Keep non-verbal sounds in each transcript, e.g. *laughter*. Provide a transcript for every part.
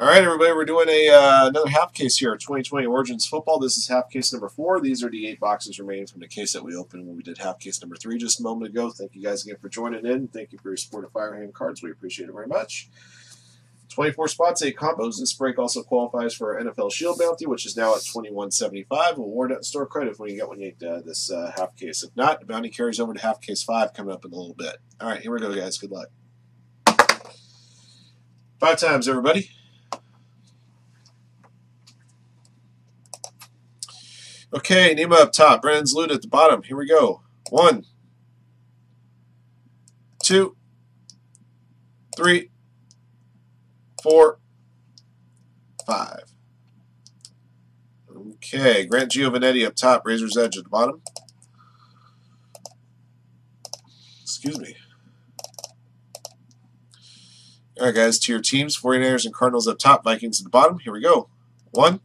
All right, everybody, we're doing a uh, another half case here, 2020 Origins Football. This is half case number four. These are the eight boxes remaining from the case that we opened when we did half case number three just a moment ago. Thank you guys again for joining in. Thank you for your support of Firehand Cards. We appreciate it very much. 24 spots, 8 combos. This break also qualifies for our NFL Shield bounty, which is now at 21.75. We'll award that store credit when you get when you get uh, this uh, half case. If not, the bounty carries over to half case 5 coming up in a little bit. All right, here we go, guys. Good luck. Five times, everybody. Okay, Nima up top. Brandon's loot at the bottom. Here we go. One, two, three, four, five. Okay, Grant Giovanetti up top. Razor's Edge at the bottom. Excuse me. All right, guys, to your teams 49ers and Cardinals up top, Vikings at the bottom. Here we go. One,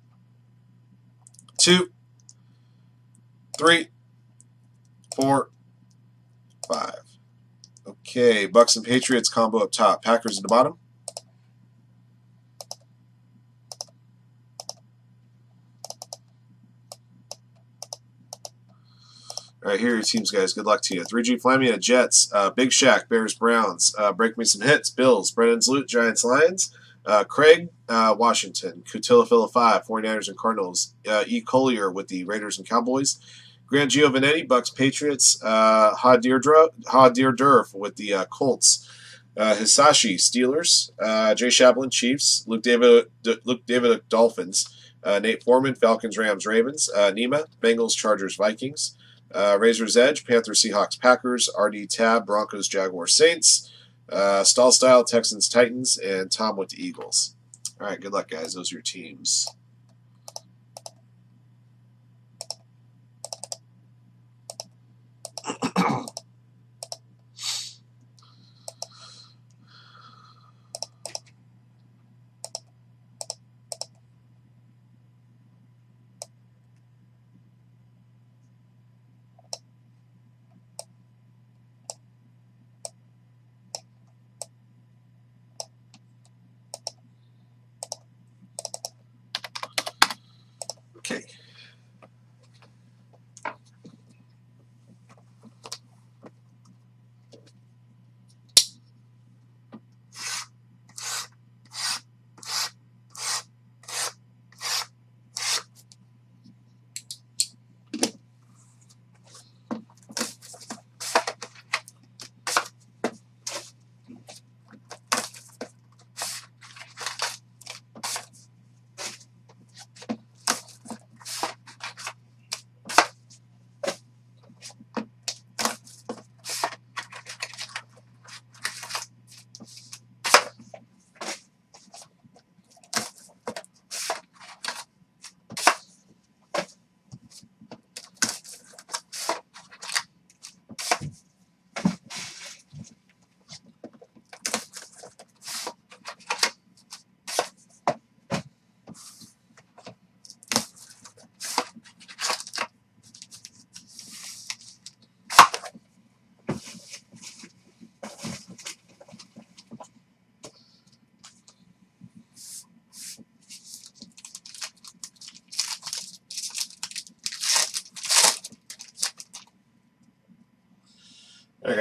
two, three, four, five. Okay, Bucks and Patriots combo up top. Packers at the bottom. All right, here are your teams, guys. Good luck to you. 3G Flamia, Jets, uh, Big Shack, Bears, Browns, uh, Break Me Some Hits, Bills, Brennan's Loot, Giants, Lions, uh, Craig, uh, Washington, Cutilla Phila 5, 49ers and Cardinals, uh, E. Collier with the Raiders and Cowboys, Grant Giovanetti, Bucks, Patriots, uh, Durf with the uh, Colts, uh, Hisashi, Steelers, uh, Jay Shablin, Chiefs, Luke David, D- Luke David, Dolphins, uh, Nate Foreman, Falcons, Rams, Ravens, uh, Nima, Bengals, Chargers, Vikings, uh, Razor's Edge, Panthers, Seahawks, Packers, RD Tab, Broncos, Jaguars, Saints, uh, Stall Style, Texans, Titans, and Tom with the Eagles. All right, good luck, guys. Those are your teams.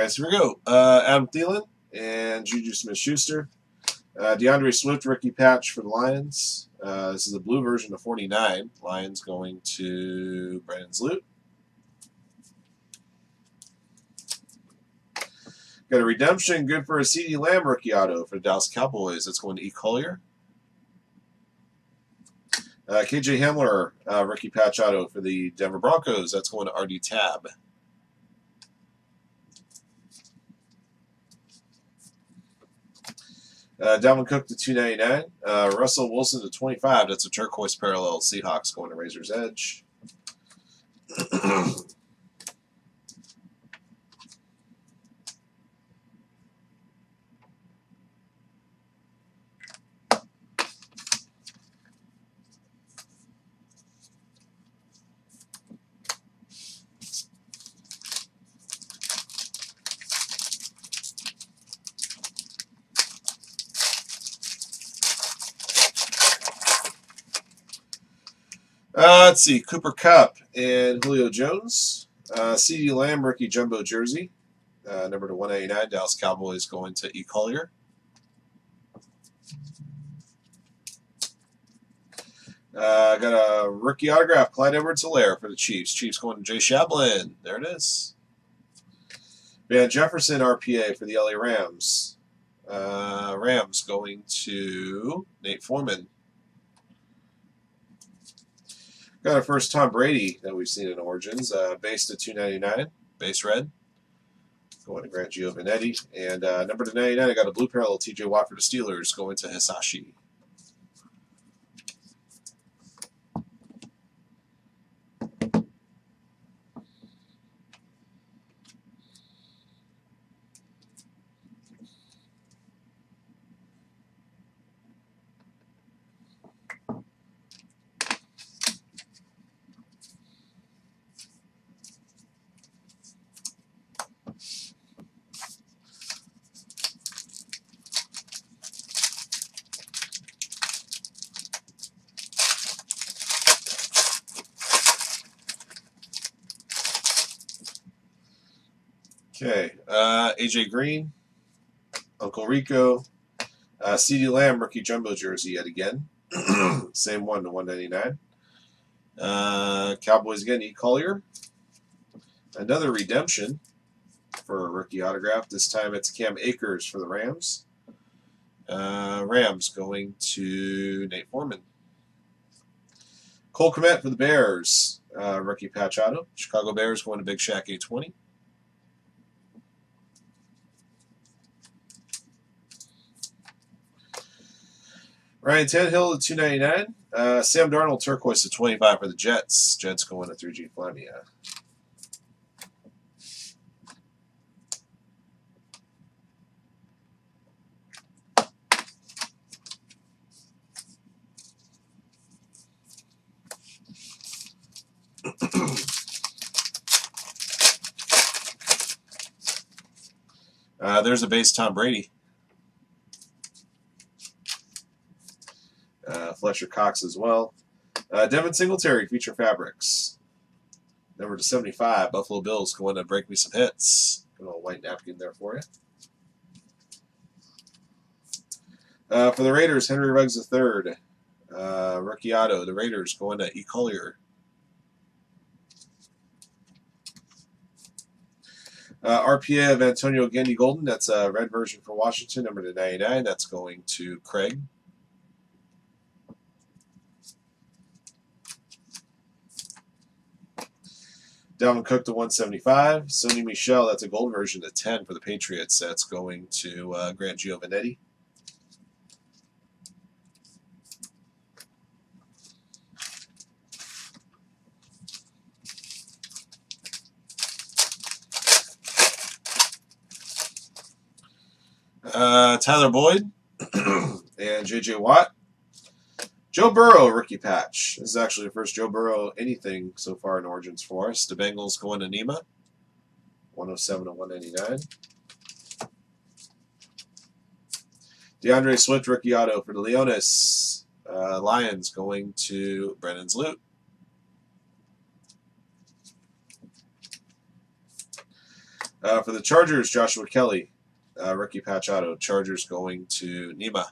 Guys, here we go. Uh, Adam Thielen and Juju Smith-Schuster. Uh, DeAndre Swift, rookie patch for the Lions. Uh, this is the blue version of 49. Lions going to Brandon's Loot. Got a redemption, good for a CeeDee Lamb rookie auto for the Dallas Cowboys. That's going to E. Collier. Uh, KJ Hamler, uh, rookie patch auto for the Denver Broncos. That's going to RD Tab. Uh, Dalvin Cook to 299. Uh, Russell Wilson to 25. That's a turquoise parallel. Seahawks going to Razor's Edge. *clears throat* Uh, let's see. Cooper Kupp and Julio Jones. Uh, CeeDee Lamb, rookie jumbo jersey. Uh, number to 189. Dallas Cowboys going to E. Collier. Uh, got a rookie autograph, Clyde Edwards Helaire for the Chiefs. Chiefs going to Jay Shablin. There it is. Van Jefferson RPA for the LA Rams. Uh, Rams going to Nate Foreman. Got our first Tom Brady that we've seen in Origins, uh, based at 299, base red. Going to Grant Giovanetti. And uh, number to 99, I got a blue parallel TJ Watt for the Steelers, going to Hisashi. Okay, uh, AJ Green, Uncle Rico, uh, CeeDee Lamb rookie jumbo jersey yet again, *clears throat* same one to 199. Uh, Cowboys again, E. Collier. Another redemption for a rookie autograph. This time it's Cam Akers for the Rams. Uh, Rams going to Nate Foreman. Cole Kmet for the Bears. Uh, rookie patch auto. Chicago Bears going to Big Shaq 820. Ryan Tannehill at 299. Uh, Sam Darnold turquoise at 25 for the Jets. Jets going to 3G Flamia. uh, there's a base Tom Brady. Uh, Fletcher Cox as well. Uh, Devin Singletary, Future Fabrics. Number to 75, Buffalo Bills going to break me some hits. Good old white napkin there for you. Uh, for the Raiders, Henry Ruggs III. Uh, rookie auto, the Raiders going to E. Collier. Uh, RPA of Antonio Gandy Golden, that's a red version for Washington, number to 99. That's going to Craig. Dalvin Cook to 175. Sony Michel, that's a gold version to 10 for the Patriots. That's going to uh, Grant Giovanetti. Uh, Tyler Boyd *clears throat* and J.J. Watt. Joe Burrow rookie patch. This is actually the first Joe Burrow anything so far in Origins for us. The Bengals going to Nima. 107 to 199. DeAndre Swift rookie auto for the Leonis. Uh, Lions going to Brennan's Loot. Uh, for the Chargers, Joshua Kelley, uh, rookie patch auto. Chargers going to Nima.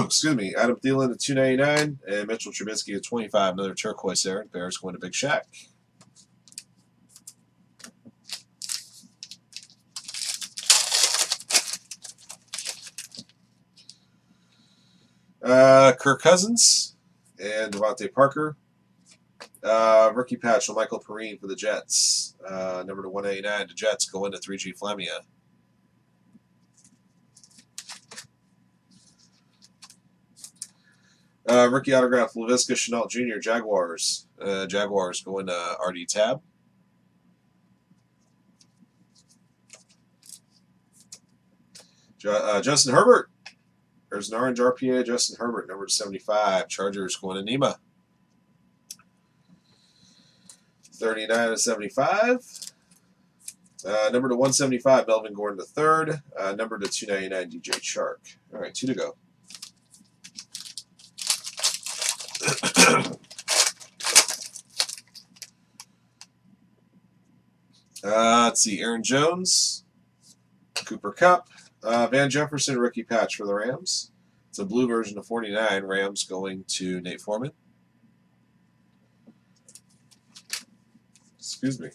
Excuse me, Adam Thielen at 299 and Mitchell Trubisky at 25. Another turquoise there. Bears going to Big Shack. Uh, Kirk Cousins and DeVante Parker. Uh, rookie patch on Michael Perine for the Jets. Uh, number to 189. The Jets go into 3G Flamia. Uh, rookie autograph, Laviska Shenault Jr., Jaguars. Uh, Jaguars going to RD Tab. uh, Justin Herbert. There's an orange RPA, Justin Herbert, number 75. Chargers going to Nima. 39 to 75. Uh, number to 175, Melvin Gordon the third. Uh, number to 299, DJ Chark. All right, two to go. Uh, let's see, Aaron Jones, Cooper Kupp, uh, Van Jefferson rookie patch for the Rams. It's a blue version of 49. Rams going to Nate Foreman. Excuse me.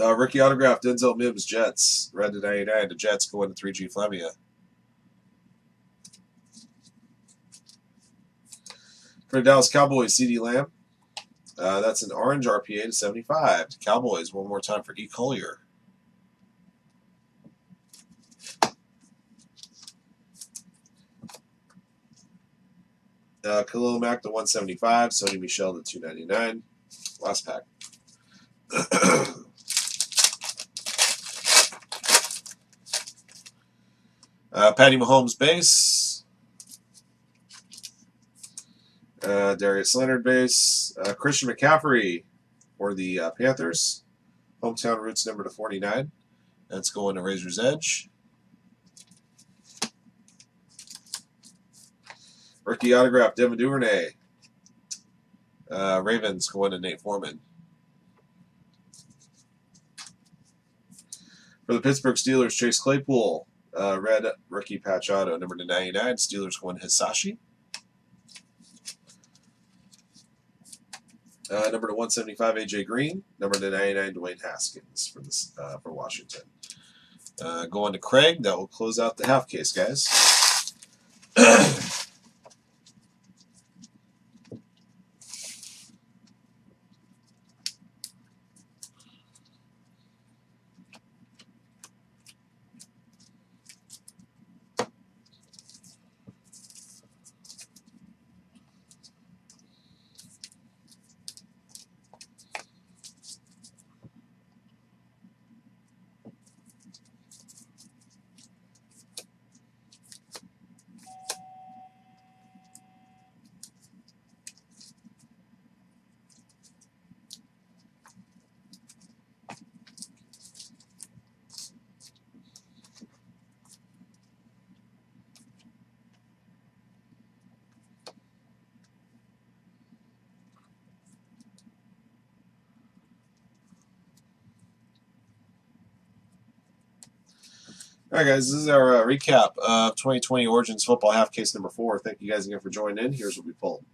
Uh, rookie autograph, Denzel Mims, Jets. Red to 99. The Jets going to 3G Flamia. For the Dallas Cowboys, CeeDee Lamb. Uh, that's an orange RPA to 75. Cowboys, one more time for E. Collier. Uh, Khalil Mack to 175. Sony Michel to 299. Last pack. *clears throat* uh, Patty Mahomes base. Uh, Darius Leonard base. Uh, Christian McCaffrey for the uh, Panthers. Hometown roots number to 49. That's going to Razor's Edge. Rookie autograph, Devin Duvernay. Uh, Ravens going to Nate Foreman. For the Pittsburgh Steelers, Chase Claypool. Uh, red rookie patch auto, number to 99. Steelers going Hisashi. Uh, number to 175, AJ Green. Number to 99, Dwayne Haskins for this uh, for Washington. Uh, going to Craig. That will close out the half case, guys. *clears throat* All right, guys, this is our uh, recap of 2020 Origins Football Half Case number four. Thank you guys again for joining in. Here's what we pulled.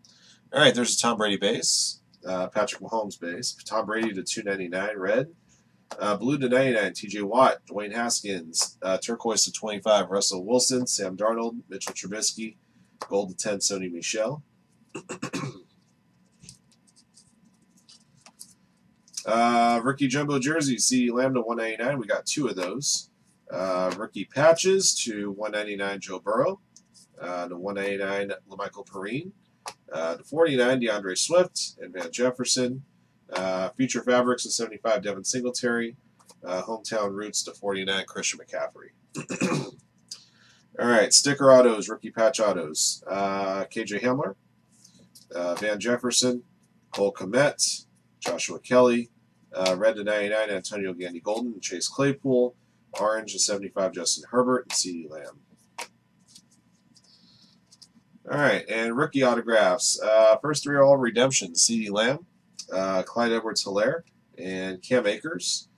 All right, there's a Tom Brady base, uh, Patrick Mahomes base, Tom Brady to 299 red, uh, blue to 99 TJ Watt, Dwayne Haskins, uh, turquoise to 25 Russell Wilson, Sam Darnold, Mitchell Trubisky, gold to 10 Sony Michel. *clears throat* uh, rookie jumbo jersey, C Lambda 199. We got two of those. Uh, rookie patches to 199 Joe Burrow, uh, to 199 La'Mical Perine, uh, to 49 DeAndre Swift and Van Jefferson, uh, Future Fabrics to 75 Devin Singletary, uh, Hometown Roots to 49 Christian McCaffrey. *clears throat* All right, sticker autos, rookie patch autos. Uh, KJ Hamler, Van Jefferson, Cole Kmet, Joshua Kelley, red to 99 Antonio Gandy Golden, Chase Claypool, Orange to 75, Justin Herbert, and CeeDee Lamb. All right, and rookie autographs. Uh, first three are all redemption. CeeDee Lamb, uh, Clyde Edwards-Helaire, and Cam Akers.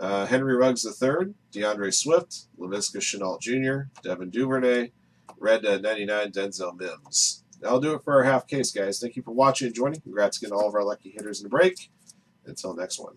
Uh, Henry Ruggs III, DeAndre Swift, Laviska Shenault Jr., Devin Duvernay, Red 99, Denzel Mims. That'll do it for our half case, guys. Thank you for watching and joining. Congrats again to all of our lucky hitters in the break. Until next one.